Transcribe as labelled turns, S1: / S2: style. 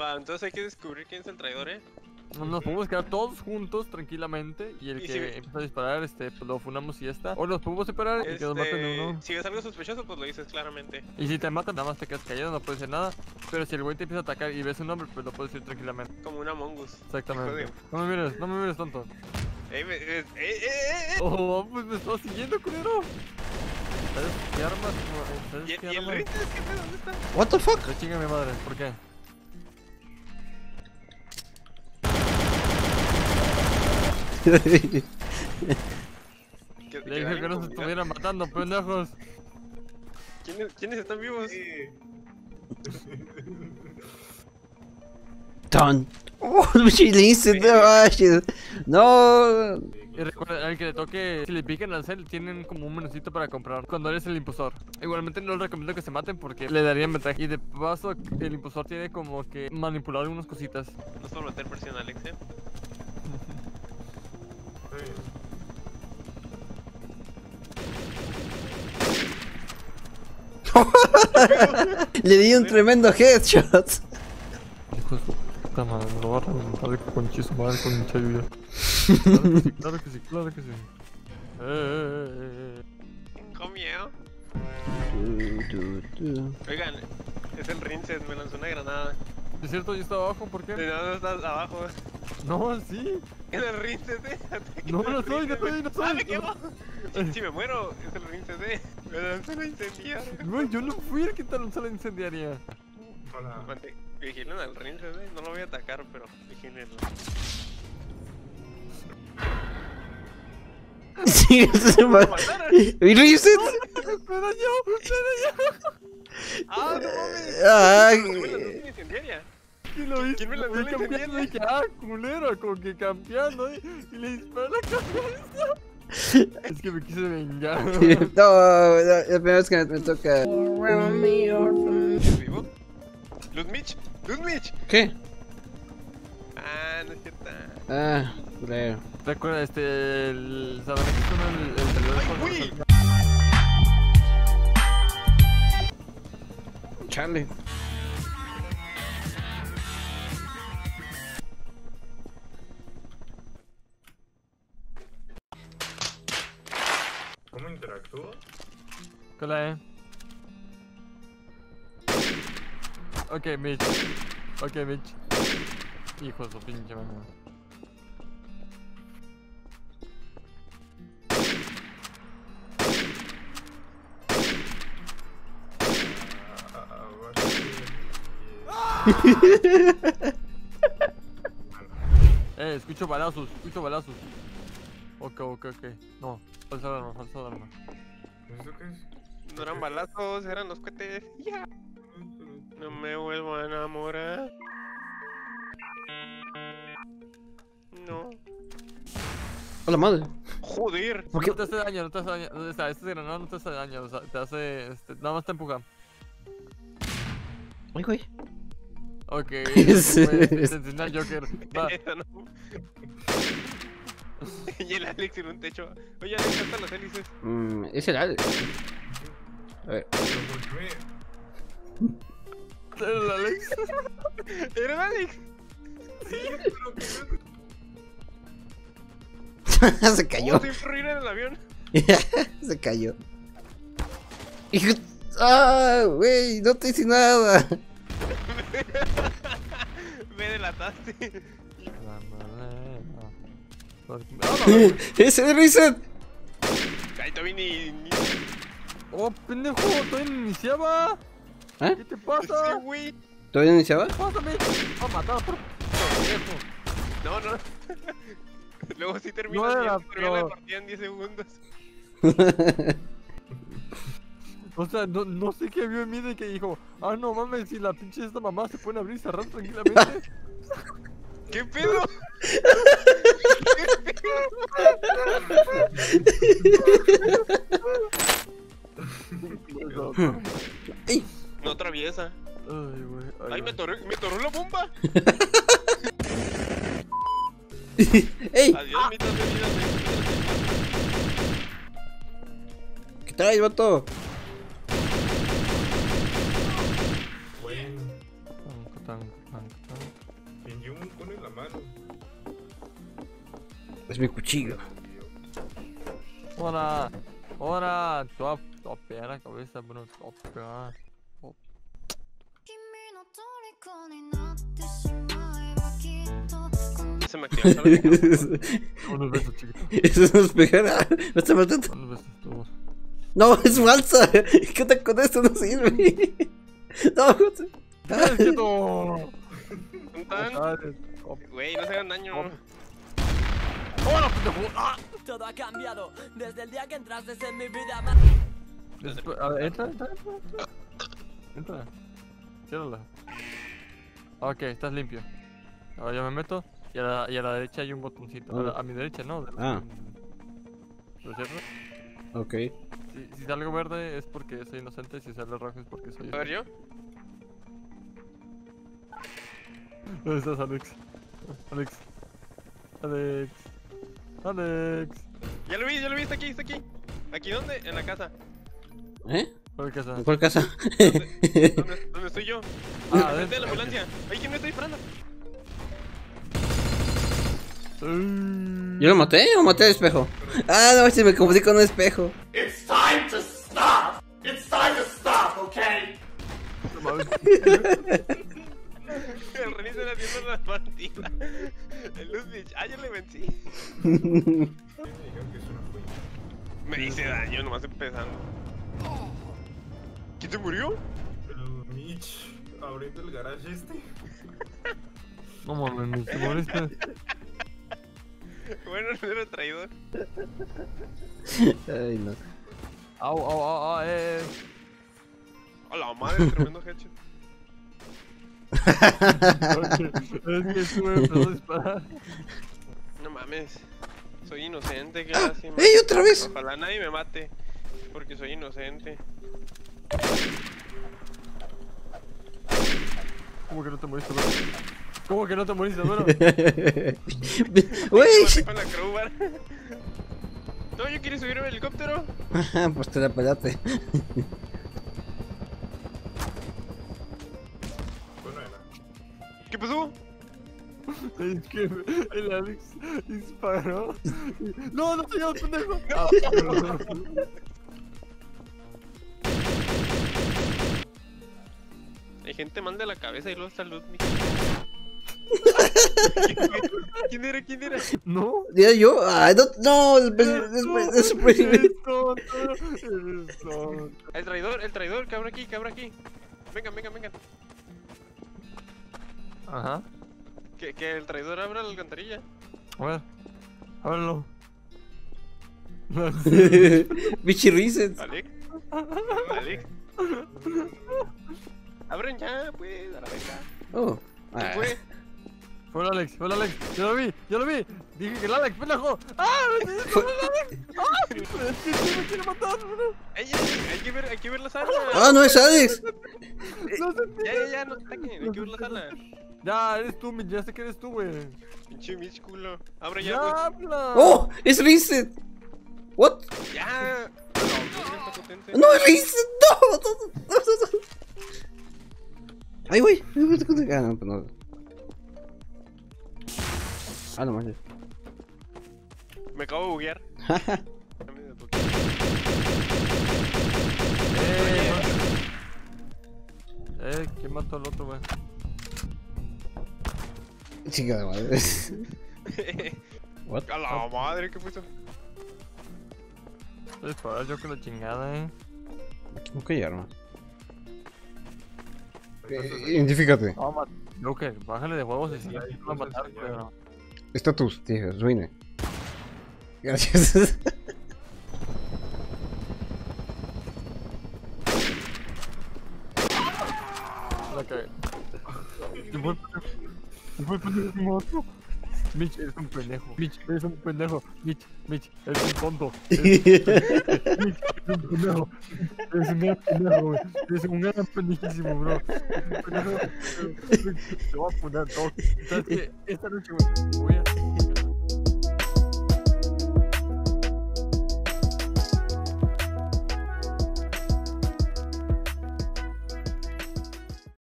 S1: Va, entonces hay que descubrir quién es el traidor, ¿eh?
S2: Nos podemos quedar todos juntos tranquilamente y el
S1: Y
S2: que
S1: si-
S2: empieza a disparar, este, pues lo funamos y ya está. O nos podemos separar y que nos maten
S1: Este,
S2: uno.
S1: Si ves algo sospechoso, pues lo dices claramente.
S2: Y si te matan, nada más te quedas callado, no puedes hacer nada. Pero si el güey te empieza a atacar y ves un nombre, pues lo puedes decir tranquilamente.
S1: Como un Among Us.
S2: Exactamente. No me mires, no me mires tonto.
S1: Ey, me- eh, eh, eh, eh, eh.
S2: Oh, pues me estás siguiendo, culero. ¿Sabes qué armas? ¿Sabes
S1: ¿Y,
S2: qué
S1: y el
S2: armas?
S1: Qué pedo? ¿Dónde está?
S3: What the fuck?
S2: Le chinga mi madre, ¿por qué? Le
S1: que
S2: dije que no se estuvieran matando, pendejos.
S1: ¿Quiénes, ¿Quiénes están vivos?
S3: Ton. Oh, Chiliste, no.
S2: Y recuerda, al que le toque, si le pican al cel, tienen como un menucito para comprar cuando eres el impostor. Igualmente no les recomiendo que se maten porque le darían ventaja. Y de paso, el impostor tiene como que manipular algunas cositas.
S1: No por meter presión, Alex, ¿eh?
S3: Le di un tremendo headshot.
S2: Hijo de su puta madre, me lo va a reventar con chiso madre con mucha lluvia. Claro que sí, claro que sí, claro que sí. Eh, eh, eh, eh.
S1: Con miedo.
S3: Tu, tu, tu.
S1: Oigan, es el Rinces, me lanzó una granada.
S2: ¿Es cierto? ¿Yo estaba abajo? ¿Por
S1: De
S2: qué?
S1: nada, estás abajo.
S2: No, sí.
S1: Es el Rinces, eh.
S2: No, no soy, no soy, no
S1: ¡Ah,
S2: soy.
S1: me quemó! Si, me muero, es el Rinces, eh. Me lanzó una incendiaria.
S2: Güey, yo no fui el que te lanzó la incendiaria.
S4: Hola.
S1: Vigilen al Rinces, eh. No lo voy a atacar, pero vigilenlo.
S3: Sí, se
S1: ¡Me
S3: va.
S1: mataron!
S3: ¿Y reset?
S2: ¡Me dañó!
S1: ¡Ah, no mames!
S3: Ay.
S1: ¿Quién me
S2: lo.
S1: ¿Quién me la
S2: campeando
S1: incendiaria?
S2: dije, ah, culero, como que campeando, y le disparé en la cabeza. es que me quise vengar.
S3: No, no, la primera vez que me, me toca.
S1: ¡Luz Mitch!
S3: ¿Qué?
S1: Ah, no es cierto.
S3: Ah, culero.
S2: Recuerda, este, el Sabanés es uno el, el servidor
S3: Chale.
S4: ¿Cómo interactúa?
S2: ¿Cuál es? Ok, Mitch. Ok, Mitch. Hijo de su pinche mano. Eh, escucho balazos, escucho balazos. Ok, ok, ok. No, falsa alarma, falsa alarma.
S4: ¿Eso qué es?
S1: No eran balazos, eran los cohetes. ¡Ya! No me vuelvo a enamorar. No.
S3: Hola madre.
S1: Joder.
S3: ¿Por qué?
S2: No te hace daño, no te hace daño. O sea, este granada no te hace daño, o sea, te hace. Este, nada más te empuja.
S3: Ay, güey.
S2: Ok,
S3: Sí.
S2: pues, te enseña el Joker. Va,
S1: y el Alex en un techo. Oye, Alex, salta las hélices.
S3: Mm, es el Alex. A ver.
S4: ¿Pero qué?
S2: el Alex.
S1: ¿Era el Alex?
S3: Se cayó.
S1: ¿Cómo sin ruido en el avión?
S3: Se cayó. Hijo. Ah, güey, no te hice nada.
S1: Me delataste.
S3: Ese reset.
S1: Ay, todavía ni. ni...
S2: Oh, pendejo, todavía no iniciaba.
S3: ¿Eh?
S2: ¿Qué te
S1: Sí,
S2: pasa?
S1: güey.
S3: ¿Todavía no iniciaba?
S2: Pásame. Va a matar por pendejo.
S1: No, no. Luego sí termina
S2: No
S1: pero la partida en 10 segundos.
S2: O sea, no, no sé qué vio en mí de que dijo, ah, no mames, si la pinche esta mamá se puede abrir y cerrar tranquilamente.
S1: ¿Qué pedo?
S3: ¡Ey!
S1: No atraviesa.
S2: Ay, güey.
S1: Ay, me atoró, me atoró la bomba.
S3: ¡Ey!
S1: Adiós.
S3: ¿Qué traes, vato?
S4: Bueno.
S2: Tanco, y
S4: un cono en la mano.
S3: Es mi cuchillo.
S2: Ora, ora, tua, tua perna, cabeça, Bruno, tua
S5: perna. Essa é uma criança, Isso não
S1: se
S3: pega nada. Mas está matando. Não, isso malta. O com está
S2: não Não,
S1: não. Están? Güey, no se hagan daño.
S2: ¡Hola, pendejo! ¡Ah!
S6: Todo ha cambiado desde el día que entraste en mi vida.
S2: A ver, entra, entra, entra, entra. Ciérrala. Ok, estás limpio. Ahora yo me meto y a la, y a la derecha hay un botoncito. A, la- a mi derecha, ¿no?
S3: Ah.
S2: ¿Lo cierro?
S3: Ok.
S2: Si, si salgo verde es porque soy inocente, si sale rojo es porque soy
S1: A ver yo.
S2: ¿Dónde estás, Alex? Alex. Alex. Alex.
S1: Ya lo vi, ya lo vi, está aquí, está aquí. ¿Aquí dónde? En la casa.
S3: ¿Eh?
S2: ¿Por qué
S3: ¿En cuál casa?
S1: ¿Dónde, dónde estoy yo?
S2: Ah,
S1: Frente de
S2: adentro,
S1: la ambulancia. Ay, ¿quién me está disparando?
S3: ¿Yo lo maté o maté al espejo? Ah, no, se me confundí con un espejo.
S2: No mames.
S1: El partida. El Ludwig. Ah, ya le vencí.
S4: Me
S1: hice daño nomás empezando. ¿Quién se murió?
S4: El Mitch abriendo el garage este.
S2: No mames, te moriste.
S1: Bueno, no era traidor.
S3: Ay, no.
S2: Au, au, au, au, eh.
S1: A la madre, tremendo headshot.
S2: Es que sí me empezó a disparar.
S1: No mames. Soy inocente, qué lástima.
S3: ¡Ey, otra vez!
S1: Ojalá nadie me mate. Porque soy inocente.
S2: ¿Cómo que no te moriste, bro? ¿Cómo que no te moriste, bro?
S3: Wey.
S1: No, yo quiero subir al helicóptero.
S3: Pues te la pelaste.
S1: ¿Qué pasó?
S2: Es que el Alex disparó. No, no soy yo, pendejo. Ah,
S1: Hay gente mal de la cabeza y luego está Ludwig. ¿Quién era? ¿Quién era?
S2: no.
S3: ¿Ya yo? Ay, no, no,
S2: tonto.
S1: El traidor, el traidor, que abra aquí, que abra aquí. Vengan, vengan, vengan.
S2: Ajá.
S1: Que, que el traidor abra la alcantarilla.
S2: A ver. Ábrelo.
S3: Bichi Reasons.
S1: Alex. Alex. Abren ya, pues, a la verga.
S3: Oh.
S1: ¿Quién
S3: Ah.
S1: fue?
S2: Fue el Alex, fue el Alex. Yo lo vi, yo lo vi. Dije que el Alex, pendejo. ¡Ah! ¡Me fue el Alex! ¡Ah! Me quiere matar, bro.
S1: Hay que ver, hay que ver la sala.
S3: Ah, no es Alex.
S2: No.
S1: Ya, ya, ya, no ataquen, hay que ver la sala.
S2: Ya, eres tú, ya sé que eres tú, güey.
S1: Pinche Mitch culo. Abre ya, pues.
S2: habla.
S3: Oh, es Reason. What?
S1: Ya. No, no, está potente.
S3: No, es Reason. No, no, no, no. Ay, güey. Ah, no, pues no. Ah, no manches.
S1: Me acabo de buguear.
S2: Eh, eh, ¿quién mató al otro, güey?
S3: Chica de madre. What?
S1: A la madre, ¿qué fue eso?
S2: Voy a disparar yo con la chingada, eh.
S3: Ok, armas. Identifícate.
S2: No, Joker, bájale de huevos y si no va a matar,
S4: que
S2: pero.
S3: Estatus, dije, ruine. Gracias.
S2: La cagué. Fue me mató. Mitch, eres un pendejo. Mitch, eres un pendejo. Mitch, Mitch, eres un tonto. Eres, Mitch, eres un pendejo. Eres un gran pendejo, güey. Eres un gran pendejísimo, bro. Eres un pendejo. Te voy a poner dos. ¿Sabes qué? Esta noche, güey, voy a.